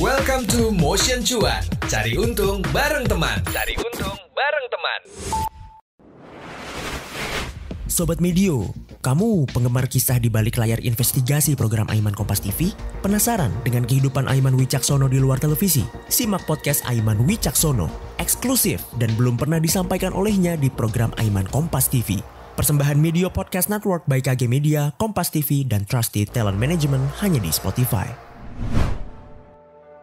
Welcome to Motion Cuan. Cari untung bareng teman. Cari untung bareng teman. Sobat Medio, kamu penggemar kisah di balik layar investigasi program Aiman Kompas TV? Penasaran dengan kehidupan Aiman Wicaksono di luar televisi? Simak podcast Aiman Wicaksono, eksklusif dan belum pernah disampaikan olehnya di program Aiman Kompas TV. Persembahan Media Podcast Network by KG Media, Kompas TV, dan Trusted Talent Management hanya di Spotify.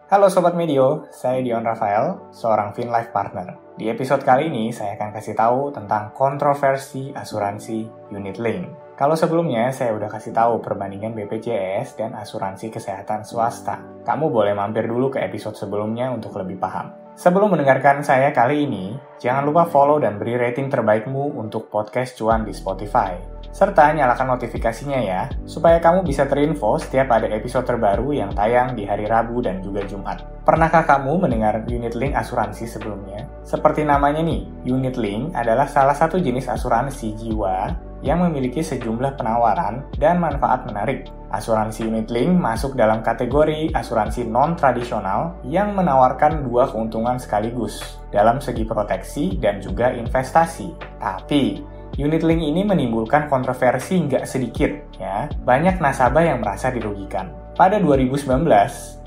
Halo Sobat Medio, saya Dion Rafael, seorang FinLife Partner. Di episode kali ini, saya akan kasih tahu tentang kontroversi asuransi unit link. Kalau sebelumnya saya udah kasih tahu perbandingan BPJS dan asuransi kesehatan swasta. Kamu boleh mampir dulu ke episode sebelumnya untuk lebih paham. Sebelum mendengarkan saya kali ini, jangan lupa follow dan beri rating terbaikmu untuk podcast Cuan di Spotify serta nyalakan notifikasinya ya, supaya kamu bisa terinfo setiap ada episode terbaru yang tayang di hari Rabu dan juga Jumat. Pernahkah kamu mendengar unit link asuransi sebelumnya? Seperti namanya nih, unit link adalah salah satu jenis asuransi jiwa yang memiliki sejumlah penawaran dan manfaat menarik. Asuransi unit link masuk dalam kategori asuransi non-tradisional yang menawarkan dua keuntungan sekaligus dalam segi proteksi dan juga investasi. Tapi, Unit link ini menimbulkan kontroversi nggak sedikit, ya. Banyak nasabah yang merasa dirugikan. Pada 2019,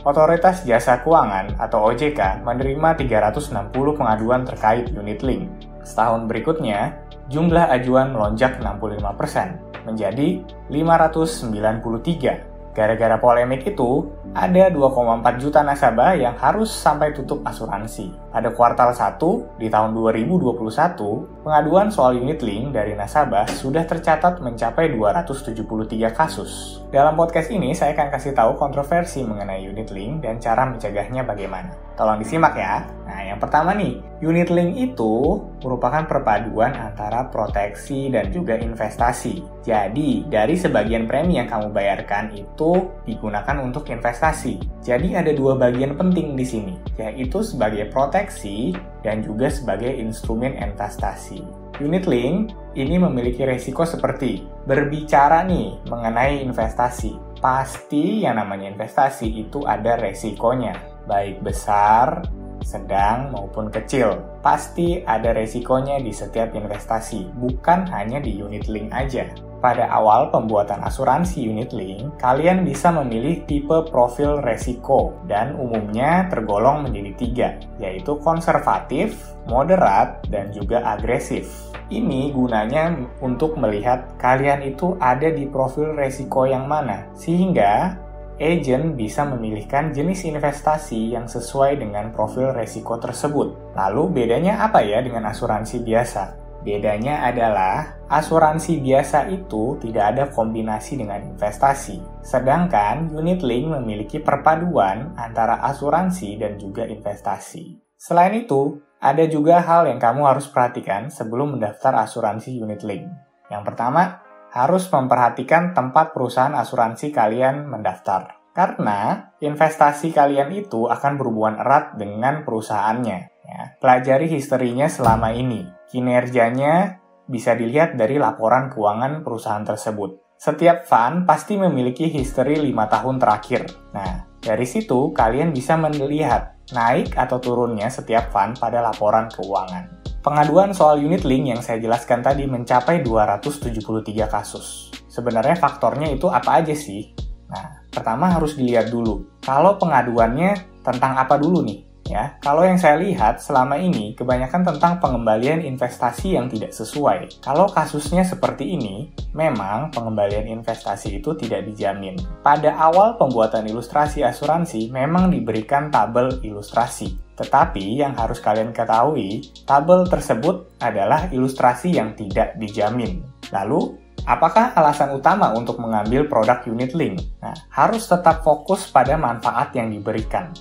Otoritas Jasa Keuangan atau OJK menerima 360 pengaduan terkait unit link. Setahun berikutnya, jumlah ajuan melonjak 65% menjadi 593 Gara-gara polemik itu, ada 2,4 juta nasabah yang harus sampai tutup asuransi. Pada kuartal 1 di tahun 2021, pengaduan soal unit link dari nasabah sudah tercatat mencapai 273 kasus. Dalam podcast ini, saya akan kasih tahu kontroversi mengenai unit link dan cara mencegahnya bagaimana. Tolong disimak ya. Nah, yang pertama nih, unit link itu merupakan perpaduan antara proteksi dan juga investasi. Jadi, dari sebagian premi yang kamu bayarkan itu digunakan untuk investasi. Jadi, ada dua bagian penting di sini, yaitu sebagai proteksi dan juga sebagai instrumen investasi. Unit link ini memiliki resiko seperti berbicara nih mengenai investasi. Pasti yang namanya investasi itu ada resikonya, baik besar sedang maupun kecil. Pasti ada resikonya di setiap investasi, bukan hanya di unit link aja. Pada awal pembuatan asuransi unit link, kalian bisa memilih tipe profil resiko dan umumnya tergolong menjadi tiga, yaitu konservatif, moderat, dan juga agresif. Ini gunanya untuk melihat kalian itu ada di profil resiko yang mana, sehingga agent bisa memilihkan jenis investasi yang sesuai dengan profil resiko tersebut. Lalu bedanya apa ya dengan asuransi biasa? Bedanya adalah asuransi biasa itu tidak ada kombinasi dengan investasi, sedangkan unit link memiliki perpaduan antara asuransi dan juga investasi. Selain itu, ada juga hal yang kamu harus perhatikan sebelum mendaftar asuransi unit link. Yang pertama, harus memperhatikan tempat perusahaan asuransi kalian mendaftar. Karena investasi kalian itu akan berhubungan erat dengan perusahaannya. Ya. Pelajari historinya selama ini. Kinerjanya bisa dilihat dari laporan keuangan perusahaan tersebut. Setiap fund pasti memiliki history 5 tahun terakhir. Nah, dari situ kalian bisa melihat naik atau turunnya setiap fund pada laporan keuangan. Pengaduan soal unit link yang saya jelaskan tadi mencapai 273 kasus. Sebenarnya faktornya itu apa aja sih? Nah, pertama harus dilihat dulu. Kalau pengaduannya tentang apa dulu nih? Ya, kalau yang saya lihat selama ini kebanyakan tentang pengembalian investasi yang tidak sesuai. Kalau kasusnya seperti ini, memang pengembalian investasi itu tidak dijamin. Pada awal pembuatan ilustrasi asuransi memang diberikan tabel ilustrasi. Tetapi yang harus kalian ketahui, tabel tersebut adalah ilustrasi yang tidak dijamin. Lalu, apakah alasan utama untuk mengambil produk unit link? Nah, harus tetap fokus pada manfaat yang diberikan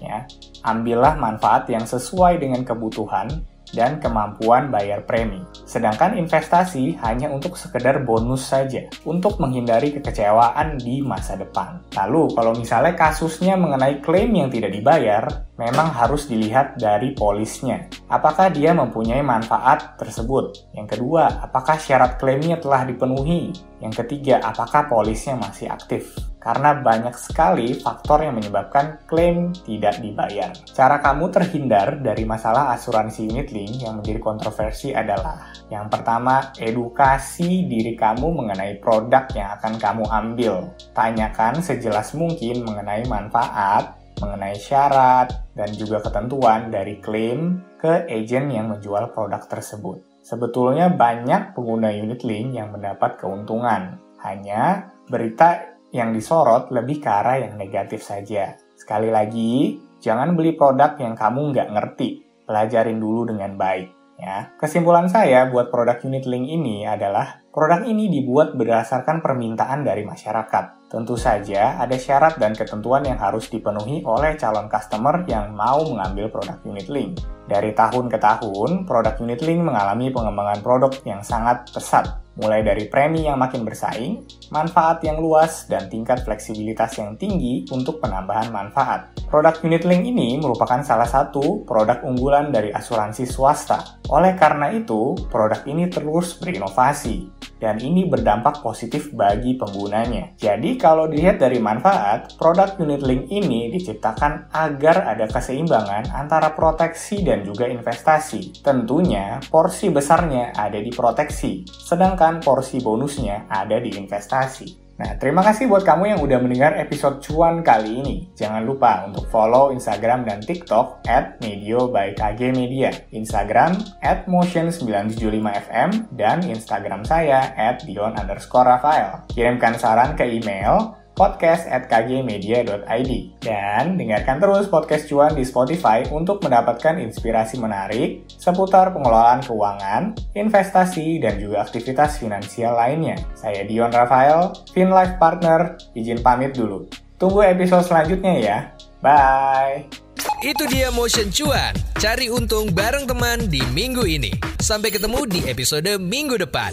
ya. Ambillah manfaat yang sesuai dengan kebutuhan dan kemampuan bayar premi. Sedangkan investasi hanya untuk sekedar bonus saja, untuk menghindari kekecewaan di masa depan. Lalu, kalau misalnya kasusnya mengenai klaim yang tidak dibayar, memang harus dilihat dari polisnya. Apakah dia mempunyai manfaat tersebut? Yang kedua, apakah syarat klaimnya telah dipenuhi? Yang ketiga, apakah polisnya masih aktif? Karena banyak sekali faktor yang menyebabkan klaim tidak dibayar. Cara kamu terhindar dari masalah asuransi unit link yang menjadi kontroversi adalah yang pertama, edukasi diri kamu mengenai produk yang akan kamu ambil. Tanyakan sejelas mungkin mengenai manfaat, mengenai syarat, dan juga ketentuan dari klaim ke agen yang menjual produk tersebut. Sebetulnya banyak pengguna unit link yang mendapat keuntungan. Hanya berita yang disorot lebih ke arah yang negatif saja. Sekali lagi, jangan beli produk yang kamu nggak ngerti. Pelajarin dulu dengan baik. Ya. Kesimpulan saya buat produk unit link ini adalah produk ini dibuat berdasarkan permintaan dari masyarakat. Tentu saja ada syarat dan ketentuan yang harus dipenuhi oleh calon customer yang mau mengambil produk unit link. Dari tahun ke tahun, produk unit link mengalami pengembangan produk yang sangat pesat mulai dari premi yang makin bersaing, manfaat yang luas, dan tingkat fleksibilitas yang tinggi untuk penambahan manfaat. Produk unit link ini merupakan salah satu produk unggulan dari asuransi swasta. Oleh karena itu, produk ini terus berinovasi, dan ini berdampak positif bagi penggunanya. Jadi kalau dilihat dari manfaat, produk unit link ini diciptakan agar ada keseimbangan antara proteksi dan juga investasi. Tentunya, porsi besarnya ada di proteksi, sedangkan porsi bonusnya ada di investasi. Nah, terima kasih buat kamu yang udah mendengar episode cuan kali ini. Jangan lupa untuk follow Instagram dan TikTok at Medio by KG Media. Instagram at Motion975FM dan Instagram saya at Dion underscore Rafael. Kirimkan saran ke email podcast at. Dan dengarkan terus podcast cuan di Spotify untuk mendapatkan inspirasi menarik seputar pengelolaan keuangan, investasi, dan juga aktivitas finansial lainnya. Saya Dion Rafael, FinLife Partner, izin pamit dulu. Tunggu episode selanjutnya ya. Bye! Itu dia Motion Cuan. Cari untung bareng teman di minggu ini. Sampai ketemu di episode minggu depan.